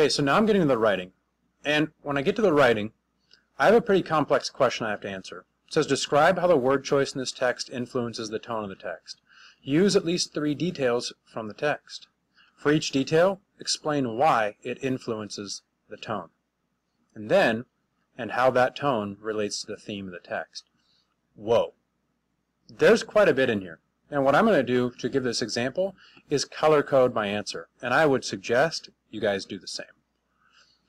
Okay, so now I'm getting to the writing. And when I get to the writing, I have a pretty complex question I have to answer. It says, describe how the word choice in this text influences the tone of the text. Use at least three details from the text. For each detail, explain why it influences the tone. And then, and how that tone relates to the theme of the text. Whoa. There's quite a bit in here. And what I'm going to do to give this example is color code my answer. And I would suggest you guys do the same.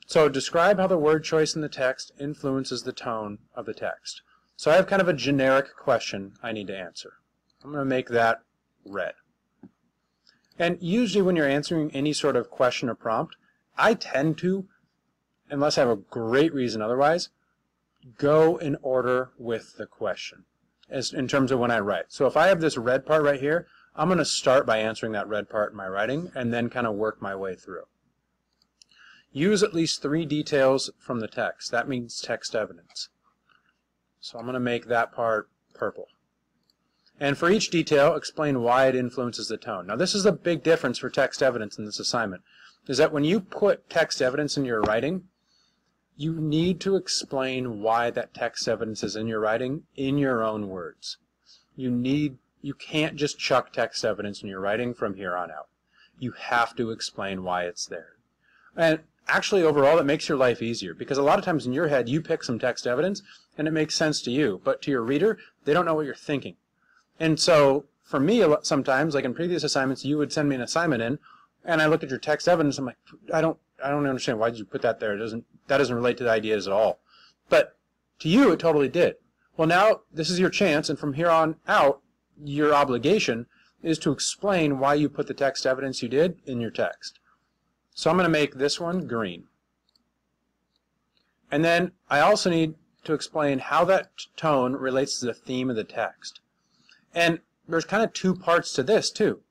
So describe how the word choice in the text influences the tone of the text. So I have kind of a generic question I need to answer. I'm going to make that red. And usually when you're answering any sort of question or prompt, I tend to, unless I have a great reason otherwise, go in order with the question as in terms of when I write. So if I have this red part right here, I'm going to start by answering that red part in my writing and then kind of work my way through. Use at least three details from the text. That means text evidence. So I'm going to make that part purple. And for each detail, explain why it influences the tone. Now this is a big difference for text evidence in this assignment, is that when you put text evidence in your writing, you need to explain why that text evidence is in your writing in your own words. You need you can't just chuck text evidence in your writing from here on out. You have to explain why it's there. And actually overall it makes your life easier because a lot of times in your head you pick some text evidence and it makes sense to you, but to your reader, they don't know what you're thinking. And so for me sometimes like in previous assignments you would send me an assignment in and I look at your text evidence I'm like I don't I don't understand why did you put that there? It doesn't that doesn't relate to the ideas at all. But to you, it totally did. Well, now this is your chance, and from here on out, your obligation is to explain why you put the text evidence you did in your text. So I'm going to make this one green. And then I also need to explain how that tone relates to the theme of the text. And there's kind of two parts to this too.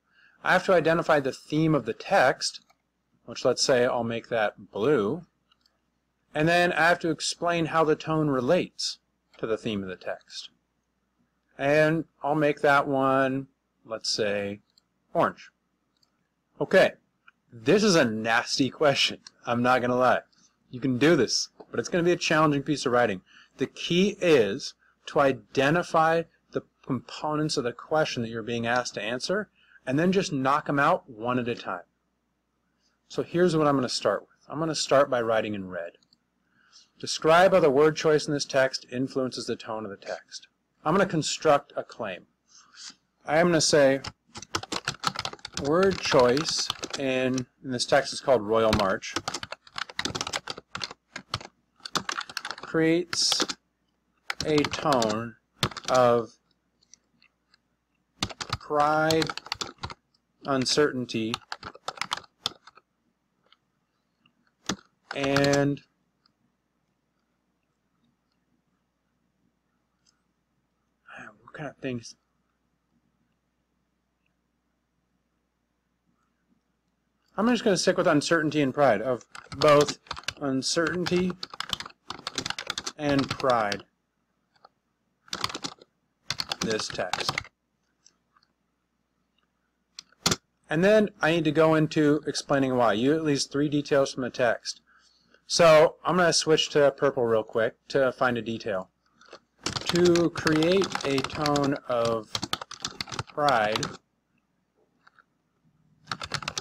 I have to identify the theme of the text, which let's say I'll make that blue. And then I have to explain how the tone relates to the theme of the text. And I'll make that one, let's say, orange. Okay, this is a nasty question. I'm not going to lie. You can do this, but it's going to be a challenging piece of writing. The key is to identify the components of the question that you're being asked to answer, and then just knock them out one at a time. So here's what I'm going to start with. I'm going to start by writing in red. Describe how the word choice in this text influences the tone of the text. I'm going to construct a claim. I am going to say word choice in this text is called Royal March creates a tone of pride, uncertainty, and what kind of things. I'm just going to stick with uncertainty and pride, of both uncertainty and pride, this text. And then I need to go into explaining why. You at least three details from the text. So I'm going to switch to purple real quick to find a detail to create a tone of pride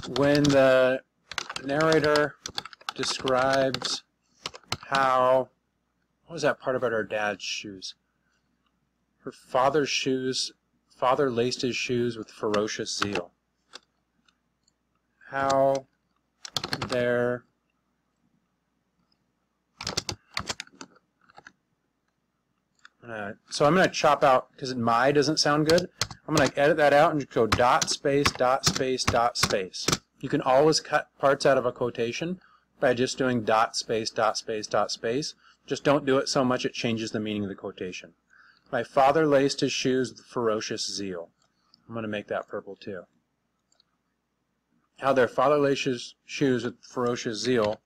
when the narrator describes how what was that part about her dad's shoes? Her father's shoes father laced his shoes with ferocious zeal. How their Uh, so I'm going to chop out, because my doesn't sound good, I'm going to edit that out and go dot space, dot space, dot space. You can always cut parts out of a quotation by just doing dot space, dot space, dot space. Just don't do it so much it changes the meaning of the quotation. My father laced his shoes with ferocious zeal. I'm going to make that purple too. How their father laced his shoes with ferocious zeal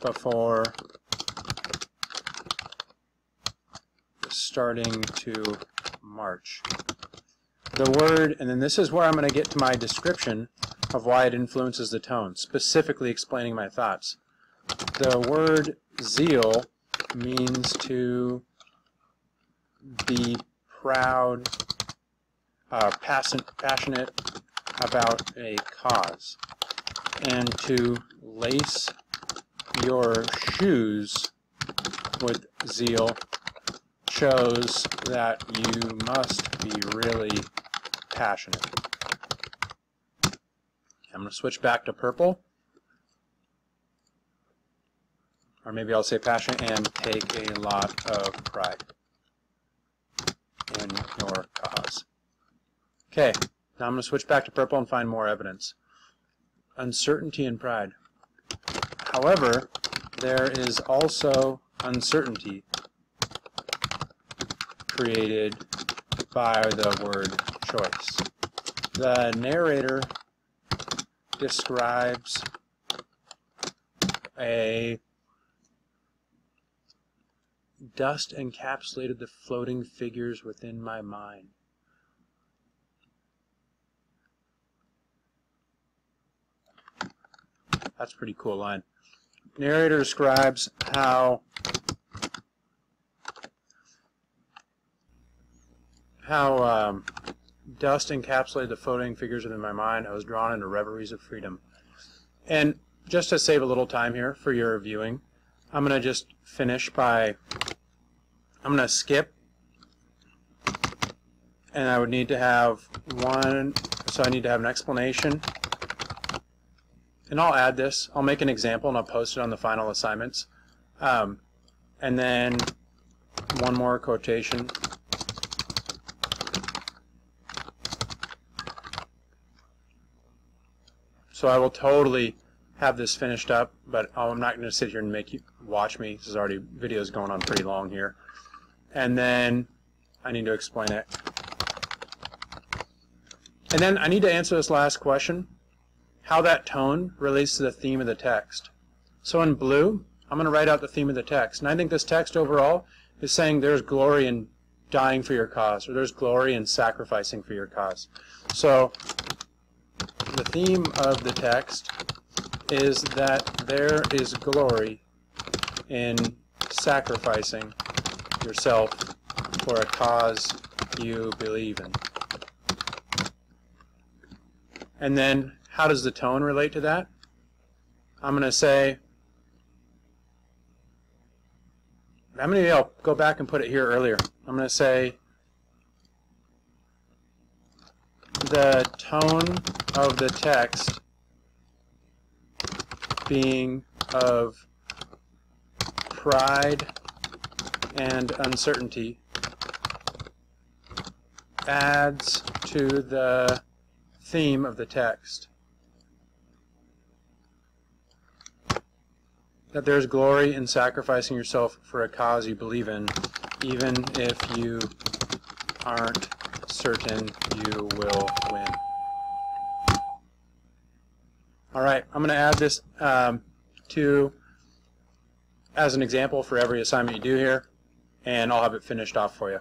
before starting to march. The word, and then this is where I'm going to get to my description. of why it influences the tone, specifically explaining my thoughts. The word zeal means to be proud, uh, passionate about a cause, and to lace your shoes with zeal shows that you must be really passionate. I'm going to switch back to purple. Or maybe I'll say passionate and take a lot of pride in your cause. Okay, now I'm going to switch back to purple and find more evidence. Uncertainty and pride. However, there is also uncertainty created by the word choice. The narrator describes a dust encapsulated the floating figures within my mind. That's a pretty cool line. Narrator describes how how um, dust encapsulated the floating figures within my mind. I was drawn into reveries of freedom. And just to save a little time here for your viewing, I'm going to just finish by, I'm going to skip, and I would need to have one, so I need to have an explanation. And I'll add this, I'll make an example and I'll post it on the final assignments. Um, and then one more quotation So I will totally have this finished up, but I'm not going to sit here and make you watch me. This is already video's going on pretty long here. And then I need to explain it. And then I need to answer this last question, how that tone relates to the theme of the text. So in blue, I'm going to write out the theme of the text. And I think this text overall is saying there's glory in dying for your cause, or there's glory in sacrificing for your cause. So the theme of the text is that there is glory in sacrificing yourself for a cause you believe in. And then, how does the tone relate to that? I'm going to say, I'm going to go back and put it here earlier. I'm going to say, the tone of the text being of pride and uncertainty adds to the theme of the text. That there's glory in sacrificing yourself for a cause you believe in, even if you aren't certain you will win. All right, I'm going to add this um, to as an example for every assignment you do here, and I'll have it finished off for you.